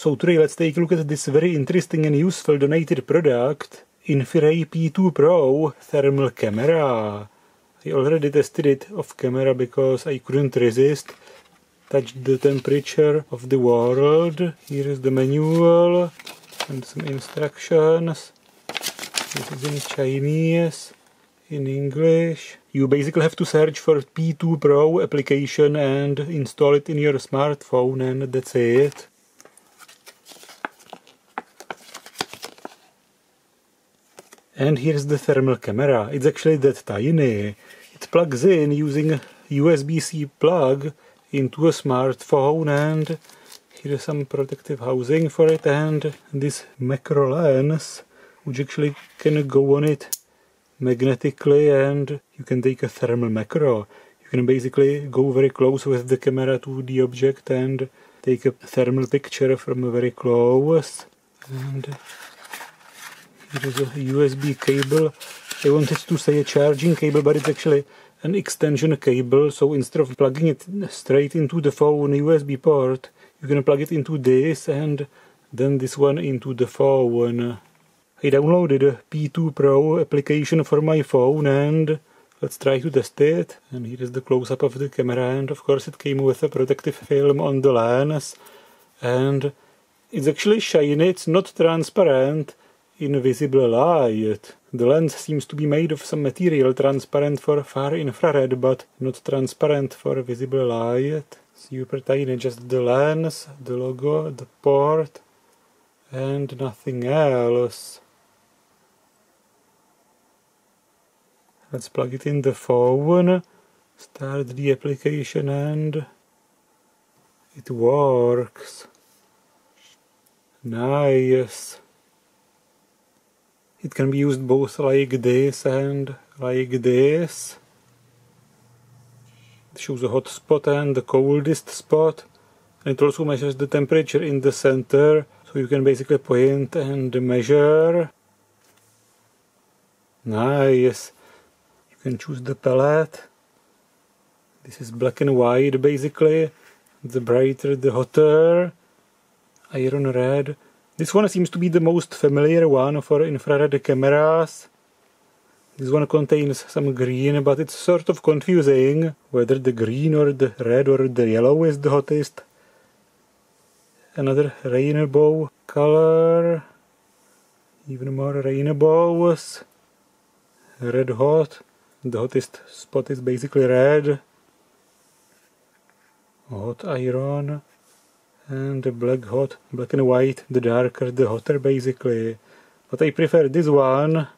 So today let's take a look at this very interesting and useful donated product, Infiray P2 Pro thermal camera. I already tested it off camera because I couldn't resist. Touched the temperature of the world. Here is the manual and some instructions. This is in Chinese, in English. You basically have to search for P2 Pro application and install it in your smartphone and that's it. And here's the thermal camera. It's actually that tiny. It plugs in using a USB-C plug into a smartphone and here's some protective housing for it and this macro lens which actually can go on it magnetically and you can take a thermal macro. You can basically go very close with the camera to the object and take a thermal picture from very close and it is a USB cable. I wanted to say a charging cable, but it's actually an extension cable. So instead of plugging it straight into the phone USB port, you're gonna plug it into this and then this one into the phone. I downloaded a P2 Pro application for my phone and let's try to test it. And here is the close-up of the camera and of course it came with a protective film on the lens and it's actually shiny, it's not transparent invisible light. The lens seems to be made of some material transparent for far infrared but not transparent for visible light. Super tiny, just the lens, the logo, the port and nothing else. Let's plug it in the phone, start the application and it works. Nice. It can be used both like this and like this. It shows a hot spot and the coldest spot. And it also measures the temperature in the center. So you can basically point and measure. Nice. You can choose the palette. This is black and white basically. The brighter the hotter. Iron red. This one seems to be the most familiar one for infrared cameras. This one contains some green, but it's sort of confusing whether the green or the red or the yellow is the hottest. Another rainbow color, even more rainbows, red hot. The hottest spot is basically red. Hot iron and the black hot black and white the darker the hotter basically. But I prefer this one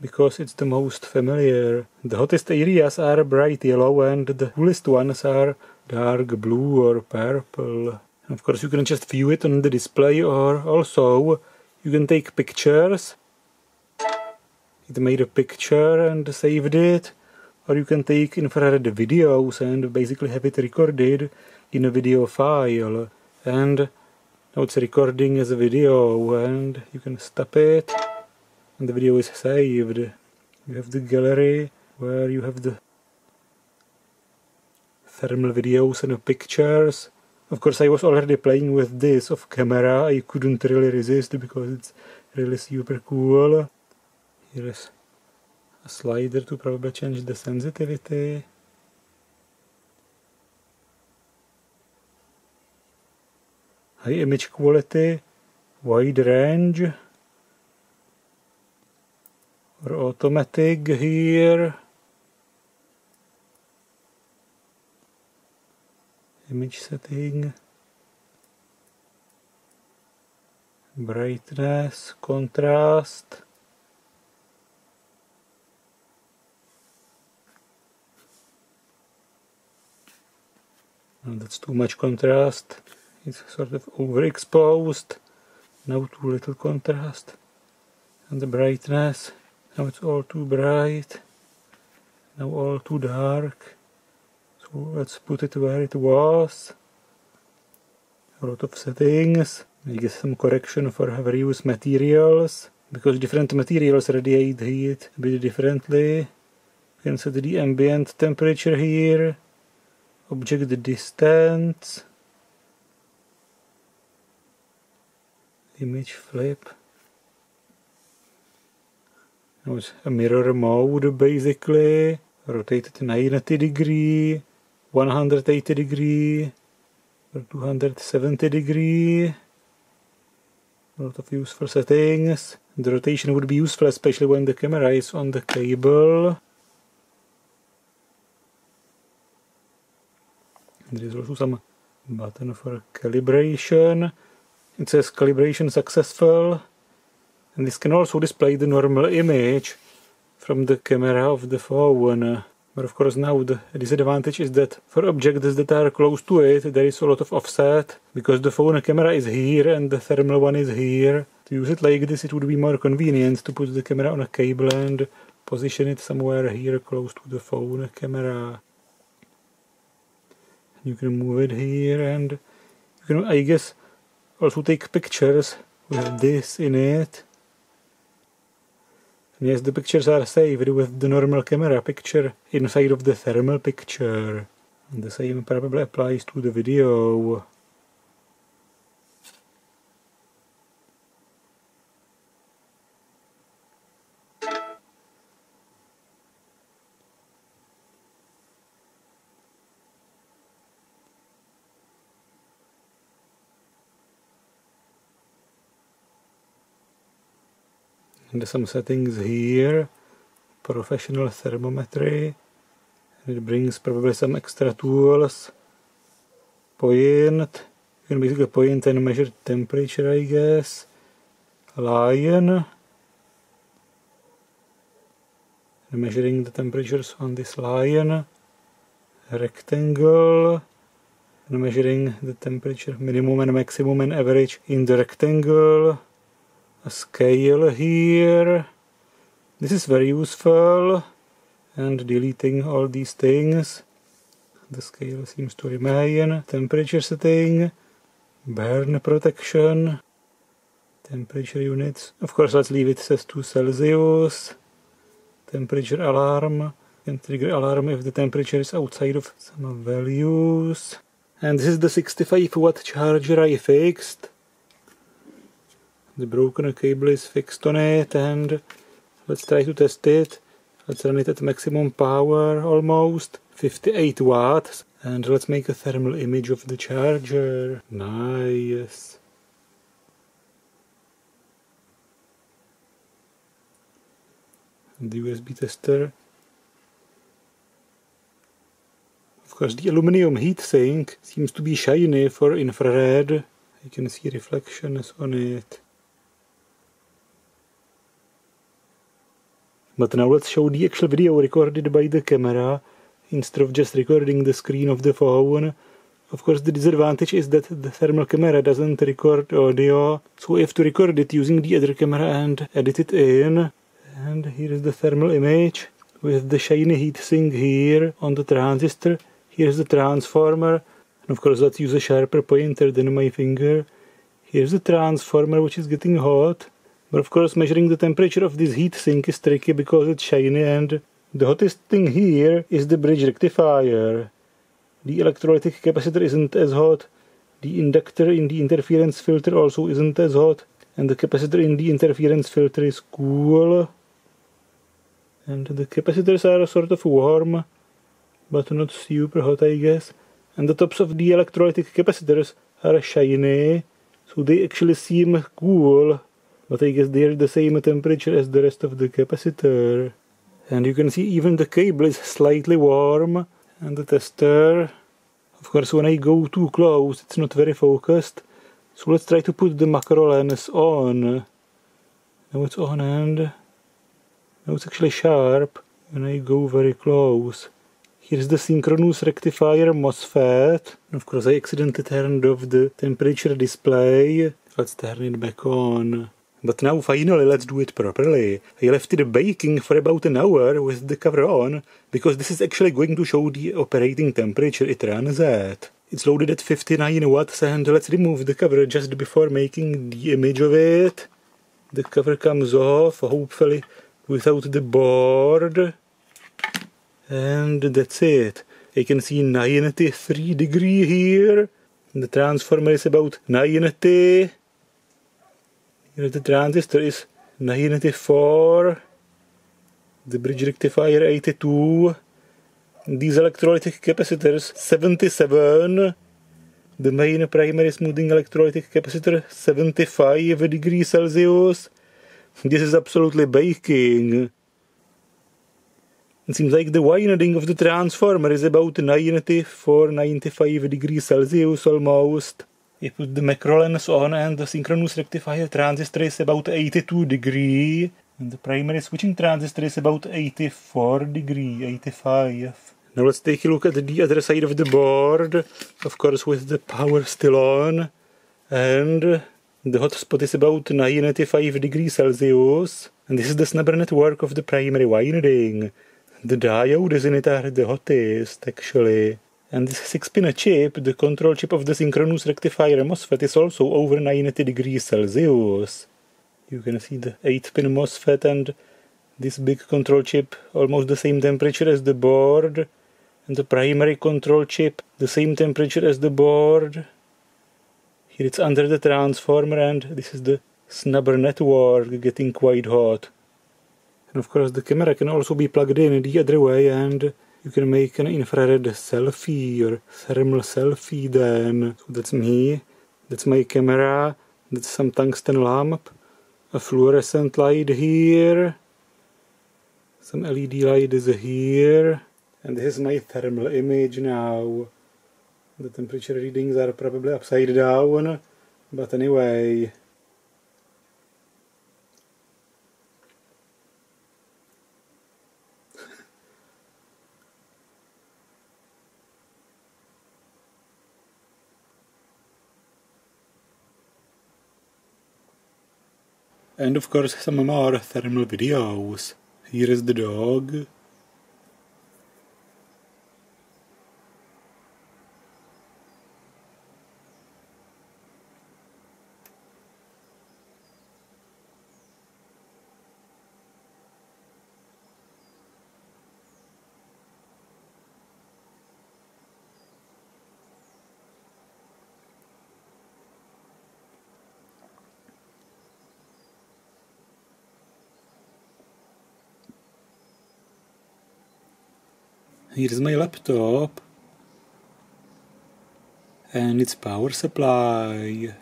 because it's the most familiar. The hottest areas are bright yellow and the coolest ones are dark blue or purple. And of course you can just view it on the display or also you can take pictures. It made a picture and saved it. Or you can take infrared videos and basically have it recorded in a video file and now it's recording as a video and you can stop it. And the video is saved. You have the gallery where you have the thermal videos and pictures. Of course I was already playing with this off camera. I couldn't really resist because it's really super cool. Here is a slider to probably change the sensitivity high image quality, wide range, or automatic here. Image setting, brightness, contrast. And that's too much contrast it's sort of overexposed. Now too little contrast. And the brightness. Now it's all too bright. Now all too dark. So let's put it where it was. A lot of settings. Make some correction for various materials. Because different materials radiate heat a bit differently. You can set the ambient temperature here. Object distance image flip. Now it's a mirror mode basically, rotated 90 degree, 180 degree, or 270 degree. A lot of useful settings. The rotation would be useful especially when the camera is on the cable. There is also some button for calibration. It says calibration successful. And this can also display the normal image from the camera of the phone. But of course now the disadvantage is that for objects that are close to it there is a lot of offset because the phone camera is here and the thermal one is here. To use it like this it would be more convenient to put the camera on a cable and position it somewhere here close to the phone camera. You can move it here and you can I guess also take pictures with this in it. and Yes, the pictures are saved with the normal camera picture inside of the thermal picture. And the same probably applies to the video. And some settings here professional thermometry. It brings probably some extra tools. Point. You can basically point and measure temperature I guess. And measuring the temperatures on this line. Rectangle. And measuring the temperature minimum and maximum and average in the rectangle a scale here. This is very useful. And deleting all these things. The scale seems to remain. Temperature setting. Burn protection. Temperature units. Of course let's leave it as 2 celsius. Temperature alarm. Can trigger alarm if the temperature is outside of some values. And this is the 65 watt charger I fixed the broken cable is fixed on it and let's try to test it. Let's run it at maximum power almost 58 watts. And let's make a thermal image of the charger. Nice. The USB tester. Of course the aluminium heatsink seems to be shiny for infrared. You can see reflections on it But now let's show the actual video recorded by the camera instead of just recording the screen of the phone. Of course the disadvantage is that the thermal camera doesn't record audio, so we have to record it using the other camera and edit it in. And here is the thermal image with the shiny heatsink here on the transistor. Here's the transformer, and of course let's use a sharper pointer than my finger. Here's the transformer which is getting hot. But of course measuring the temperature of this heat sink is tricky because it's shiny and the hottest thing here is the bridge rectifier. The electrolytic capacitor isn't as hot, the inductor in the interference filter also isn't as hot, and the capacitor in the interference filter is cool. And the capacitors are sort of warm, but not super hot I guess. And the tops of the electrolytic capacitors are shiny, so they actually seem cool but I guess they're the same temperature as the rest of the capacitor. And you can see even the cable is slightly warm and the tester. Of course when I go too close it's not very focused. So let's try to put the macro lens on. Now it's on and now it's actually sharp when I go very close. Here's the synchronous rectifier MOSFET. Of course I accidentally turned off the temperature display. Let's turn it back on. But now finally let's do it properly. I left it baking for about an hour with the cover on, because this is actually going to show the operating temperature it runs at. It's loaded at 59 watts and let's remove the cover just before making the image of it. The cover comes off, hopefully without the board. And that's it. I can see 93 degree here. The transformer is about 90. Here the transistor is er 94. The bridge rectifier 82. These electrolytic capacitors 77. The main primary smoothing electrolytic capacitor 75 degrees Celsius. This is absolutely baking. It seems like the winding of the transformer is about 94 95 degrees Celsius almost. You put the macro lens on and the synchronous rectifier transistor is about 82 degree and the primary switching transistor is about 84 degree, 85. Now let's take a look at the other side of the board, of course with the power still on and the hotspot is about 95 degrees Celsius and this is the snubber network of the primary winding. The diodes in it are the hottest actually. And this 6-pin chip, the control chip of the synchronous rectifier MOSFET is also over 90 degrees Celsius. You can see the 8-pin MOSFET and this big control chip almost the same temperature as the board. And the primary control chip the same temperature as the board. Here it's under the transformer and this is the snubber network getting quite hot. And of course the camera can also be plugged in the other way and you can make an infrared selfie or thermal selfie then. So that's me, that's my camera, that's some tungsten lamp, a fluorescent light here, some LED light is here, and this is my thermal image now. The temperature readings are probably upside down, but anyway, and of course some more thermal videos. Here is the dog. Here's my laptop and its power supply.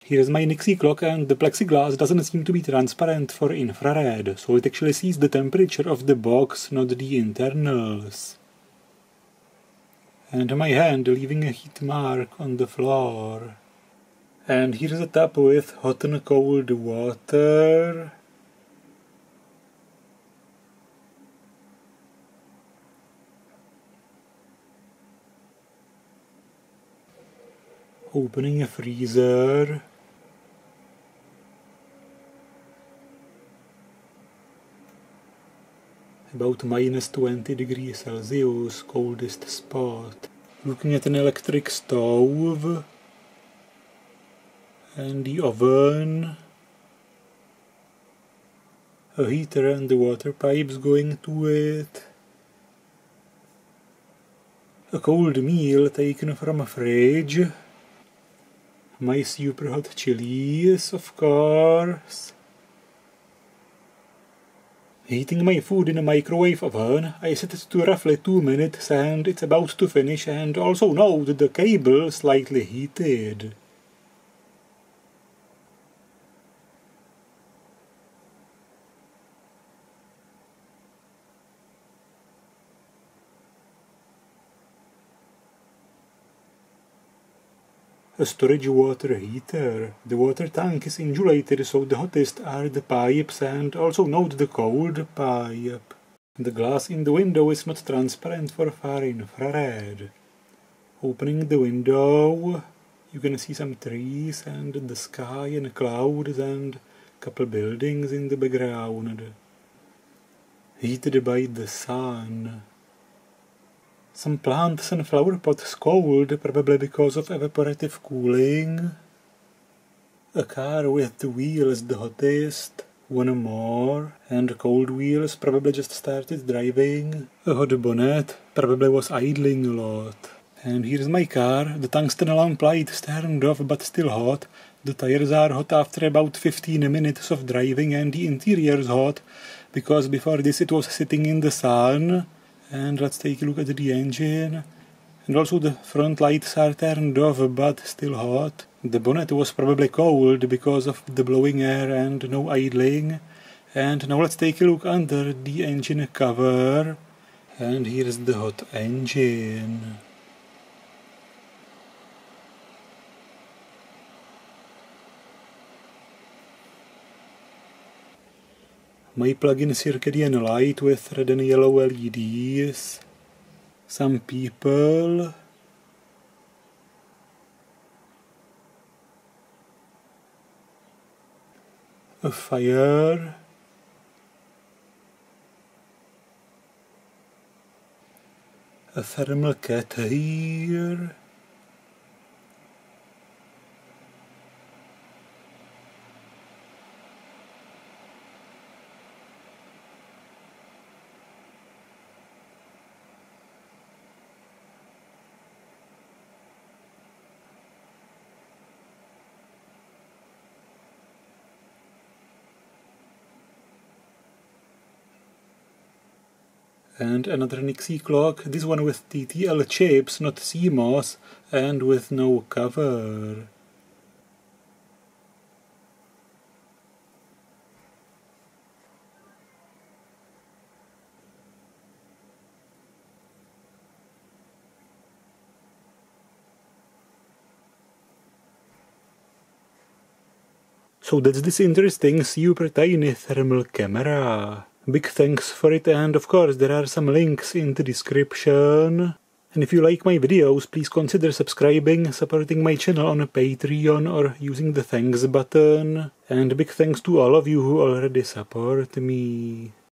Here's my Nixie clock and the plexiglass doesn't seem to be transparent for infrared, so it actually sees the temperature of the box, not the internals. And my hand leaving a heat mark on the floor. And here's a tap with hot and cold water. Opening a freezer. About minus 20 degrees Celsius, coldest spot. Looking at an electric stove and the oven. A heater and the water pipes going to it. A cold meal taken from a fridge my super hot chilies, of course. Heating my food in a microwave oven, I set it to roughly 2 minutes and it's about to finish and also note the cable slightly heated. Storage water heater. The water tank is insulated so the hottest are the pipes and also note the cold pipe. The glass in the window is not transparent for far infrared. Opening the window, you can see some trees and the sky and clouds and couple buildings in the background. Heated by the sun. Some plants and flower pots cold, probably because of evaporative cooling. A car with the wheels the hottest, one more, and cold wheels probably just started driving. A hot bonnet probably was idling a lot. And here's my car. The tungsten lamp light is turned off but still hot. The tires are hot after about 15 minutes of driving and the interior is hot because before this it was sitting in the sun. And let's take a look at the engine. And also the front lights are turned off but still hot. The bonnet was probably cold because of the blowing air and no idling. And now let's take a look under the engine cover. And here's the hot engine. My plug-in circadian light with red and yellow LEDs. Some people. A fire. A thermal cat here. And another Nixie clock, this one with the TTL chips, not CMOS, and with no cover. So that's this interesting super tiny thermal camera. Big thanks for it and of course there are some links in the description. And if you like my videos, please consider subscribing, supporting my channel on Patreon or using the thanks button. And big thanks to all of you who already support me.